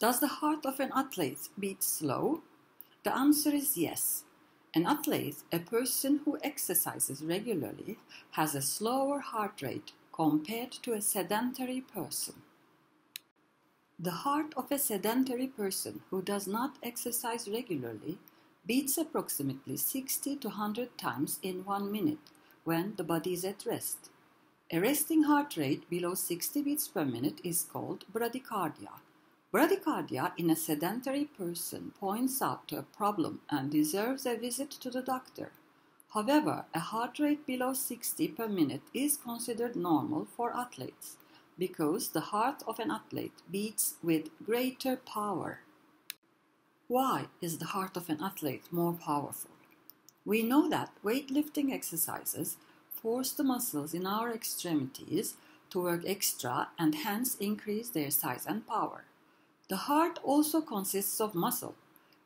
Does the heart of an athlete beat slow? The answer is yes. An athlete, a person who exercises regularly, has a slower heart rate compared to a sedentary person. The heart of a sedentary person who does not exercise regularly beats approximately 60 to 100 times in one minute when the body is at rest. A resting heart rate below 60 beats per minute is called bradycardia. Bradycardia in a sedentary person points out to a problem and deserves a visit to the doctor. However, a heart rate below 60 per minute is considered normal for athletes because the heart of an athlete beats with greater power. Why is the heart of an athlete more powerful? We know that weightlifting exercises force the muscles in our extremities to work extra and hence increase their size and power. The heart also consists of muscle.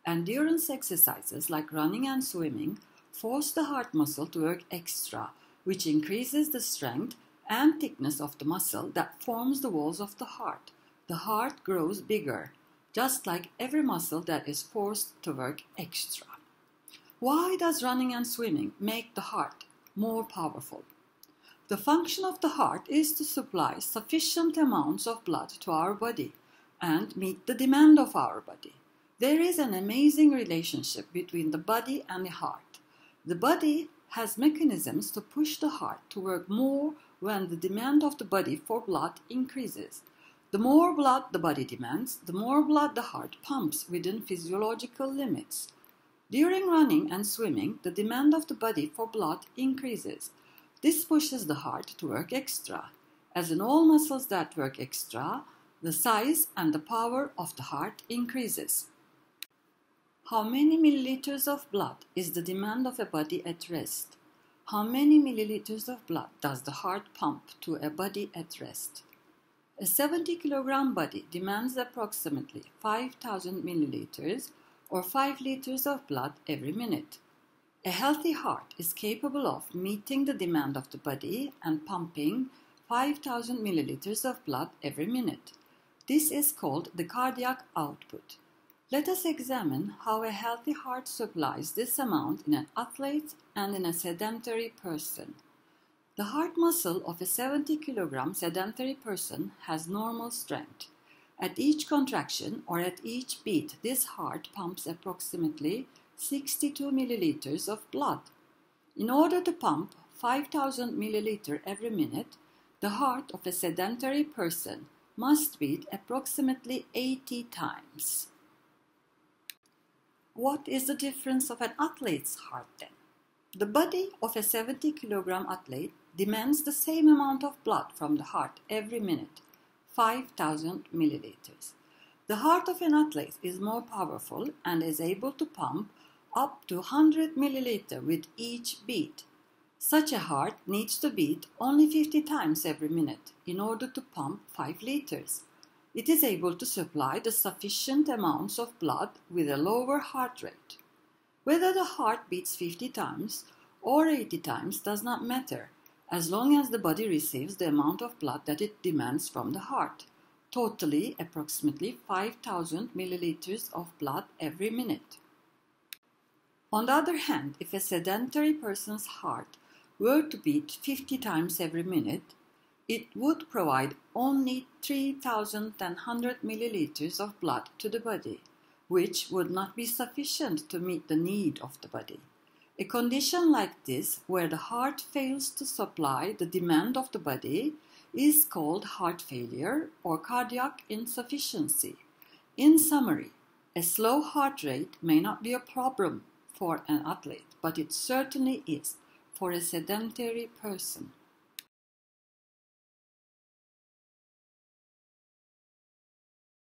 Endurance exercises like running and swimming force the heart muscle to work extra, which increases the strength and thickness of the muscle that forms the walls of the heart. The heart grows bigger, just like every muscle that is forced to work extra. Why does running and swimming make the heart more powerful? The function of the heart is to supply sufficient amounts of blood to our body and meet the demand of our body. There is an amazing relationship between the body and the heart. The body has mechanisms to push the heart to work more when the demand of the body for blood increases. The more blood the body demands, the more blood the heart pumps within physiological limits. During running and swimming, the demand of the body for blood increases. This pushes the heart to work extra. As in all muscles that work extra, the size and the power of the heart increases. How many milliliters of blood is the demand of a body at rest? How many milliliters of blood does the heart pump to a body at rest? A 70 kilogram body demands approximately 5000 milliliters or 5 liters of blood every minute. A healthy heart is capable of meeting the demand of the body and pumping 5000 milliliters of blood every minute. This is called the cardiac output. Let us examine how a healthy heart supplies this amount in an athlete and in a sedentary person. The heart muscle of a 70 kg sedentary person has normal strength. At each contraction or at each beat, this heart pumps approximately 62 milliliters of blood. In order to pump 5000 milliliter every minute, the heart of a sedentary person must beat approximately 80 times. What is the difference of an athlete's heart then? The body of a 70 kilogram athlete demands the same amount of blood from the heart every minute, 5000 milliliters. The heart of an athlete is more powerful and is able to pump up to 100 milliliter with each beat. Such a heart needs to beat only 50 times every minute in order to pump 5 liters it is able to supply the sufficient amounts of blood with a lower heart rate. Whether the heart beats 50 times or 80 times does not matter, as long as the body receives the amount of blood that it demands from the heart, totally approximately 5000 milliliters of blood every minute. On the other hand, if a sedentary person's heart were to beat 50 times every minute, it would provide only 3,100 milliliters of blood to the body, which would not be sufficient to meet the need of the body. A condition like this, where the heart fails to supply the demand of the body, is called heart failure or cardiac insufficiency. In summary, a slow heart rate may not be a problem for an athlete, but it certainly is for a sedentary person.